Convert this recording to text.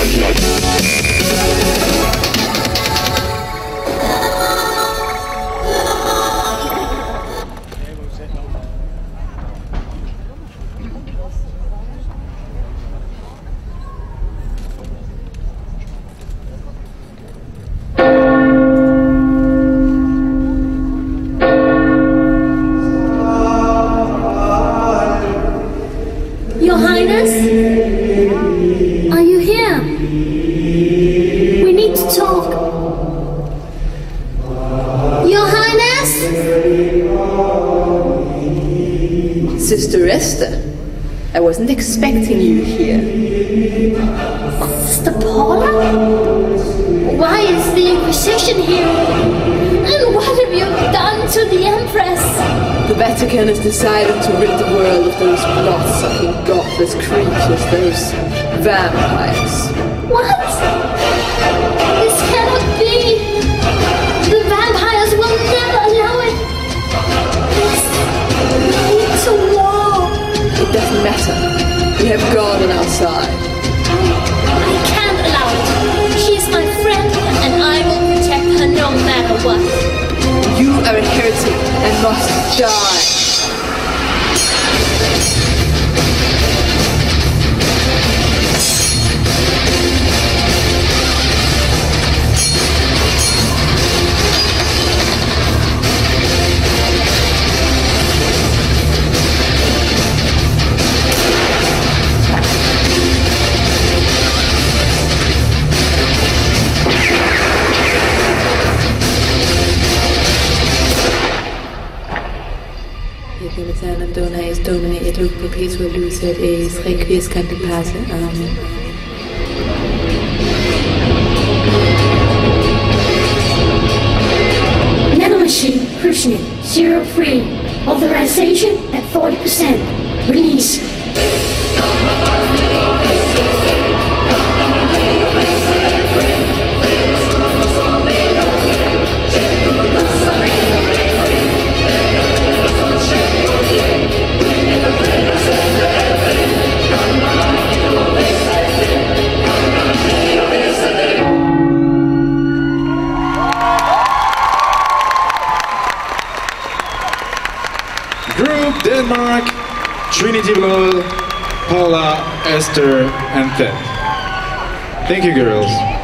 Shut Sister Esther, I wasn't expecting you here. Sister Paula? Why is the Inquisition here? And what have you done to the Empress? The Vatican has decided to rid the world of those blood-sucking, godless creatures, those vampires. What? Have God on our side. I can't allow it! She is my friend, and I will protect her no matter what. You are a heretic and must die. Hier kunnen zijn en dona is domine et hoc perpetuo lucet is requiescant in pace. Amen. Nanomachine, Crusnik, 03. Authorization at 40%. Release. Group Denmark, Trinity Blood, Paula, Esther, and Ted. Thank you, girls.